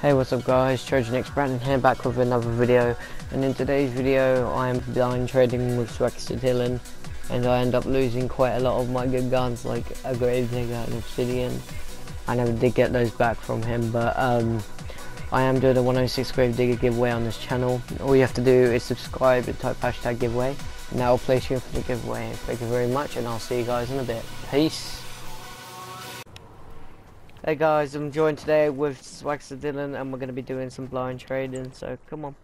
Hey what's up guys, Trojan X Brandon here back with another video and in today's video I am blind trading with Swexter Dylan and I end up losing quite a lot of my good guns like a grave digger and obsidian. I never did get those back from him but um, I am doing a 106 grave digger giveaway on this channel. All you have to do is subscribe and type hashtag giveaway and that will place you in for the giveaway. Thank you very much and I'll see you guys in a bit. Peace. Hey guys, I'm joined today with Swagster Dylan and we're going to be doing some blind trading, so come on.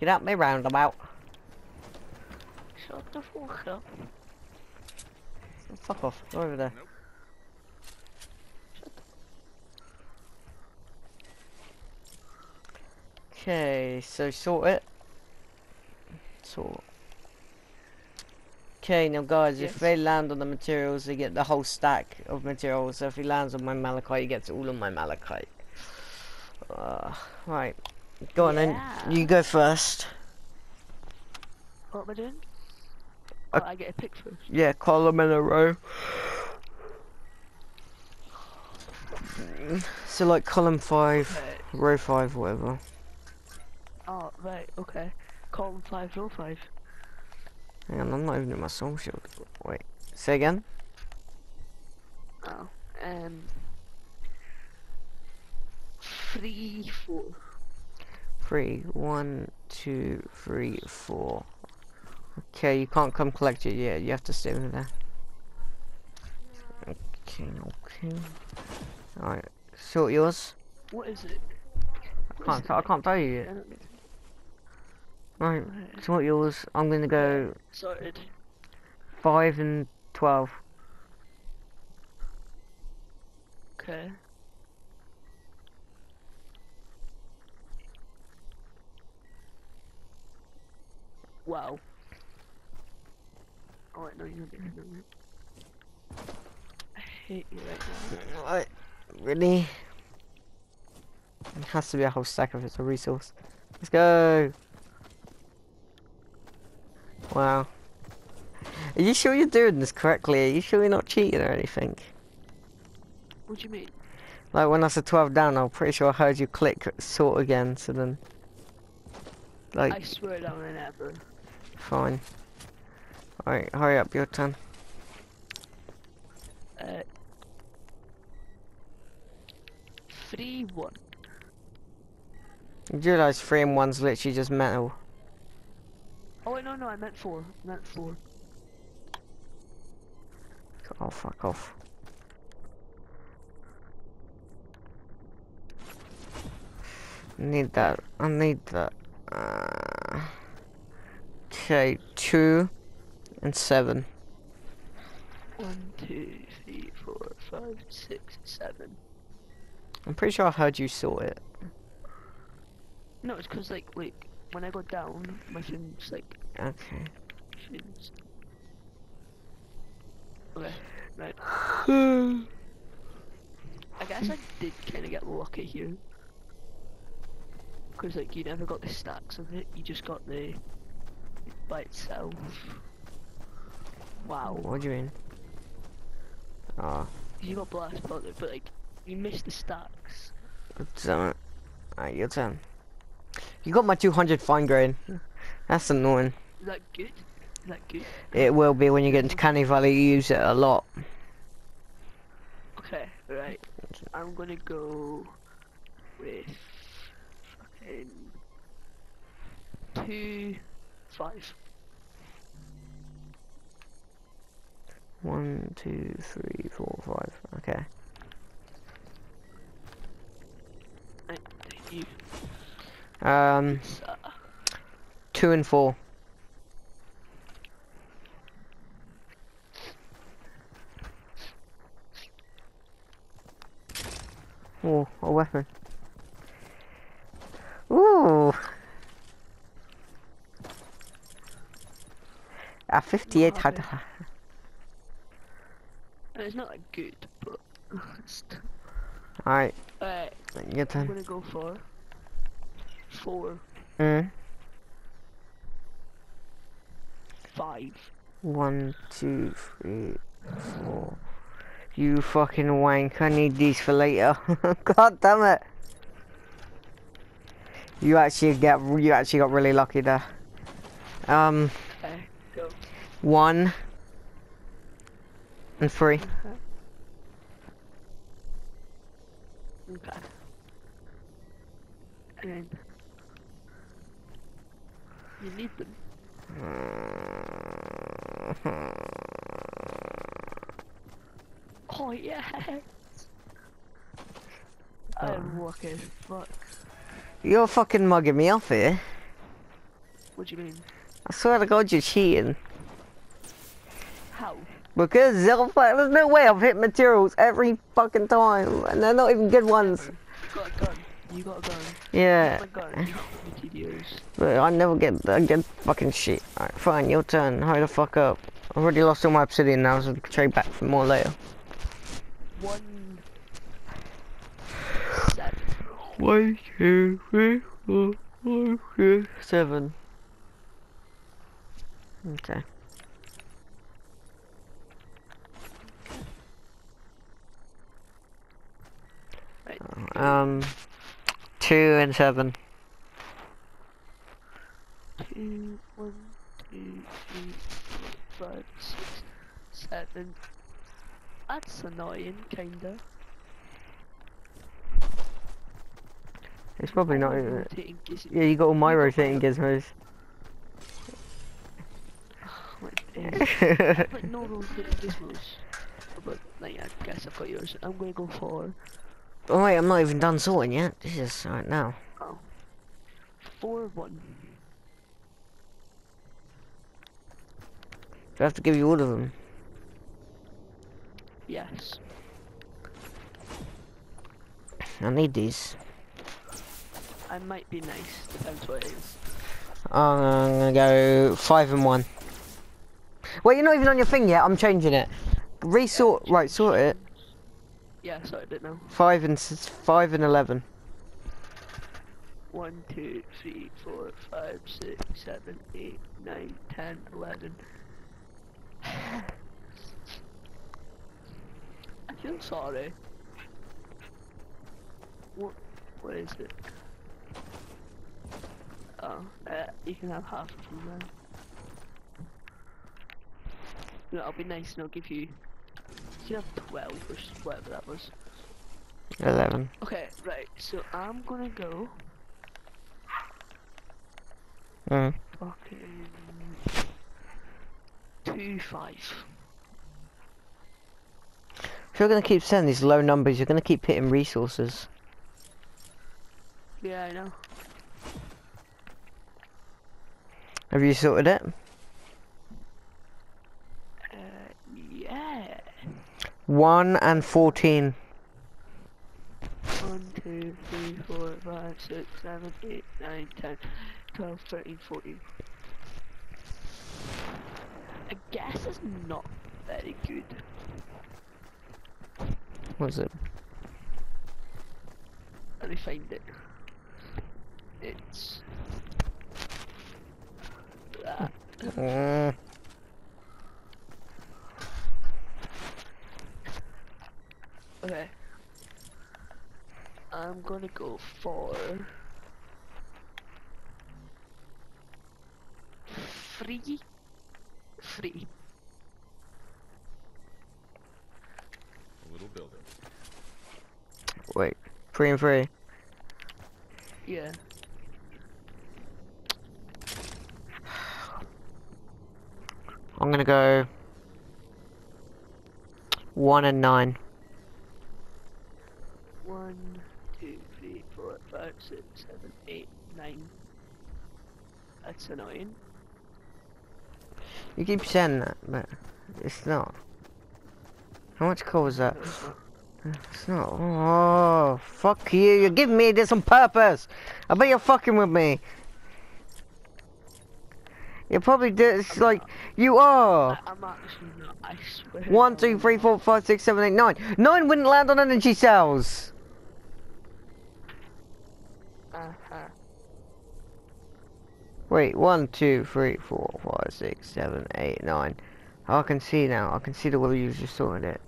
Get out me roundabout. Shut the fuck up. Fuck off, go over there. Okay, so sort it. Sort. Okay, now guys, Yes. if they land on the materials, they get the whole stack of materials. So if he lands on my malachite, he gets all of my malachite. Uh, right, go on Yeah. then. You go first. What am I doing? Oh, I get a pick first. Yeah, column in a row. So like column five, Right. row five, whatever. Oh, right, okay. Column 5, row 5. Hang on, I'm not even in my storm shield. Wait, say again? Oh. Um. 3, 4. Three, one, two, three, four. Okay, you can't come collect it yet. You have to stay over there. Okay, okay. Alright, sort yours. What is it? I can't. I can't tell you yet. Right, Right. sort yours. I'm gonna go Sorted. five and twelve. Okay. Wow. Oh wait, no, you're getting it. I hate you right now. What? Really? It has to be a whole stack if it's a resource. Let's go. Wow. Are you sure you're doing this correctly? Are you sure you're not cheating or anything? What do you mean? Like when I said 12 down, I'm pretty sure I heard you click sort again, so then... Like, I swear down and ever. fine. Alright, hurry up, your turn. Uh, three one. You realise 3 and 1's literally just metal. Oh wait, no, no, I meant four. I meant four. Oh, fuck off. Need that. I need that. Uh, okay, two and seven. One, two, three, four, five, six, seven. I'm pretty sure I heard you saw it. No, it's cause like, like when I go down, my things like Okay. things. Okay, right. I guess I did kind of get lucky here. Cause like you never got the stacks of it, you just got the by itself. Wow. What do you mean? Oh, You got blast powder, but like you missed the stacks. damn it. Alright, uh, your turn. You got my 200 fine grain. That's annoying. Is that good? Is that good? It will be when you get into Canny Valley, you use it a lot. Okay, right. I'm gonna go with fucking two five. One, two, three, four, five. Okay. Right, you. Um, two and four. Oh, a weapon. Ooh. A 58 had. What it's not good, but. Alright, Alright, your I'm gonna go for four, Mm. five. One, two, three, four. You fucking wank, I need these for later. God damn it. You actually get you actually got really lucky there. Um, Okay, go. one and three. Okay. And then you need them. Oh yes. I'm oh. lucky as fuck. You're fucking mugging me off here. What do you mean? I swear to God, you're cheating. How? Because there's there's no way I've hit materials every fucking time, and they're not even good ones. You got a gun. You got a gun. Yeah, My gun. You TDOs. but I never get I get fucking shit. Alright, fine, your turn. Hurry the fuck up. I've already lost all my obsidian now, so trade back for more later. One. Seven. One, two, three, four, five, six, seven. Okay. Um, two and seven. Two, one, two, three, four, five, six, seven. That's annoying, kinda. It's probably not. Even- Yeah, you got all my rotating gizmos. Is- Like no rotating gizmos. But like, I guess I've got yours. I'm gonna go for oh wait, I'm not even done sorting yet. This is right now. Oh. four one. Do I have to give you all of them? Yes. I need these. I might be nice. Depends what it is. I'm gonna go five and one. Well, you're not even on your thing yet. I'm changing it. Resort. Right, sort it. Yeah, sorry, I didn't know. Five and five and eleven. One, two, three, four, five, six, seven, eight, nine, ten, eleven. Feel sorry. What? What is it? Oh, uh, you can have half of them then. No, I'll be nice and I'll give you. You have twelve or whatever that was. Eleven. Okay, right. So I'm gonna go. Mm. Fucking two five. If you're gonna keep saying these low numbers, you're gonna keep hitting resources. Yeah, I know. Have you sorted it? Uh, yeah. One and fourteen. One, two, three, four, five, six, seven, eight, nine, ten, twelve, thirteen, fourteen. I guess it's not very good. What was it? Let me find it. It's that. Mm. Okay. I'm gonna go for three. Three. A little builder. Three and three. Yeah. I'm gonna go one and nine. One, two, three, four, five, six, seven, eight, nine. That's annoying. You keep saying that, but it's not. How much coal was that? No, it's not. Oh, fuck you. You're giving me this on purpose. I bet you're fucking with me. You're probably did. It's like, you are. I, I'm actually not. I swear. One, two, three, four, five, six, seven, eight, nine. Nine wouldn't land on energy cells. Uh huh. Wait, one, two, three, four, five, six, seven, eight, nine. I can see now. I can see the way you just sorted it.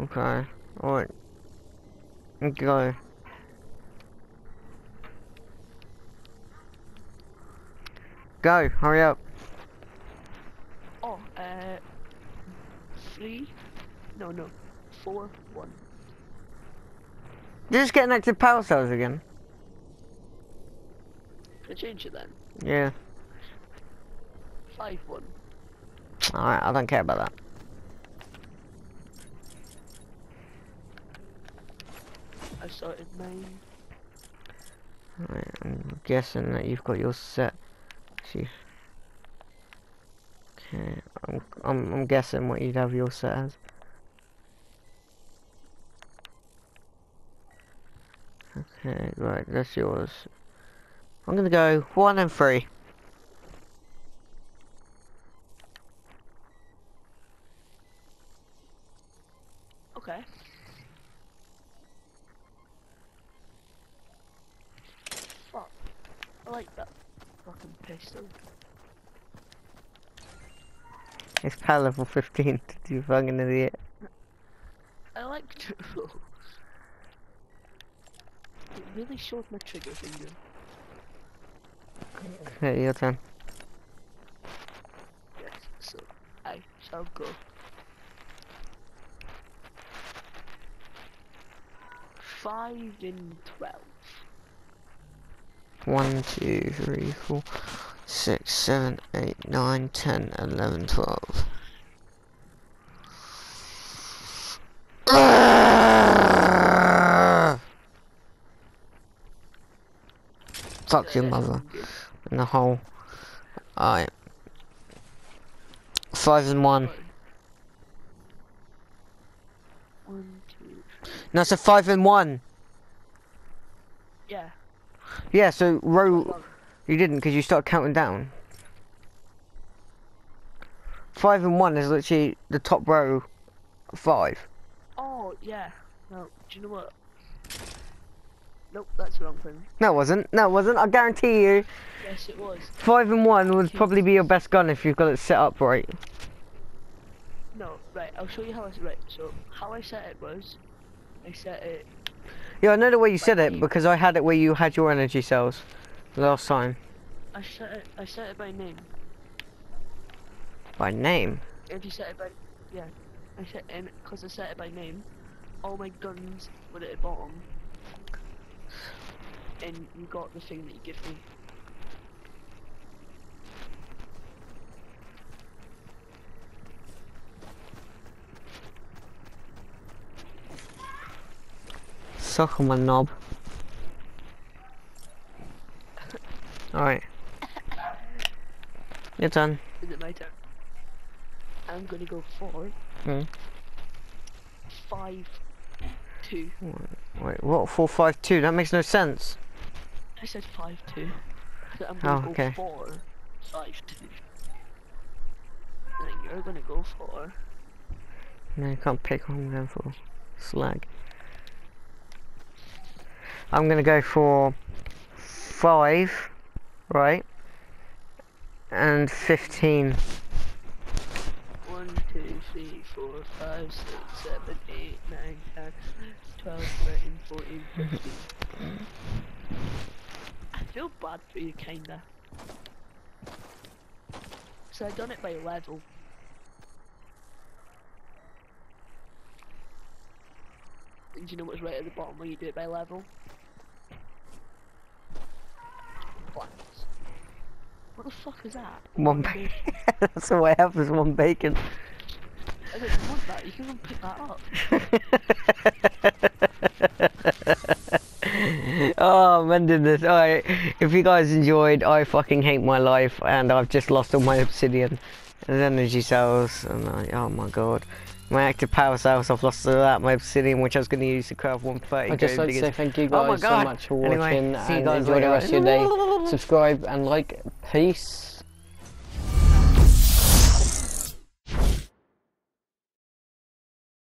Okay. Alright. Go. Go, hurry up. Oh, uh, three, no, no, four, one. Just get an to power cells again. I change it then. Yeah. Five, one. Alright, I don't care about that. I started nine. Alright, I'm guessing that you've got your set. See. Okay, I'm, I'm, I'm guessing what you'd have your set as. Okay, right, that's yours. I'm gonna go one and three. Okay. Fuck. I like that fucking pistol. It's power level 15, you fucking idiot. I like to. It really showed my trigger finger. Okay, your turn. Yes, so I shall go. Five in twelve. One, two, three, four, six, seven, eight, nine, ten, eleven, twelve. Fuck your mother in the hole. Alright. Five and one. One, two, three. No, it's a five and one. Yeah. Yeah, so row. You didn't because you started counting down. Five and one is literally the top row. Five. Oh, yeah. No, do you know what? Nope, that's the wrong thing. No, it wasn't. No, it wasn't. I guarantee you. Yes, it was. Five and one would probably be your best gun if you've got it set up right. No, right, I'll show you how I right. So how I set it was I set it Yeah, I know the way you said it because I had it where you had your energy cells last time. I set it I set it by name. By name. If you set it by yeah. I set and because I set it by name, all my guns were at the bottom. And you got the thing that you give me. Suck on my knob. Alright. Your turn. Is it my turn? I'm gonna go for Hmm. five two. Wait, what? Four, five, two? That makes no sense. I said five two. So I'm Oh, gonna go okay. for five two. And then you're gonna go for No, you can't pick what I'm going for. Slag. I'm gonna go for five, right? And fifteen. one, two, three, four, five, six, seven, eight, nine, ten, twelve, thirteen, fourteen, fifteen. I feel bad for you, kinda. So I done it by level. And do you know what's right at the bottom when you do it by level? Blanks. What the fuck is that? One bacon. That's all I have is one bacon. I don't want that, you can go pick that up. oh, I'm ending this. Oh, Alright, if you guys enjoyed, I fucking hate my life and I've just lost all my obsidian and energy cells. And I, oh my god. My active power cells, I've lost all that. My obsidian, which I was going to use to craft 130. I'd just like to say thank you Oh guys so much for Anyway, watching uh, and enjoy the rest of your day. Subscribe and like. Peace.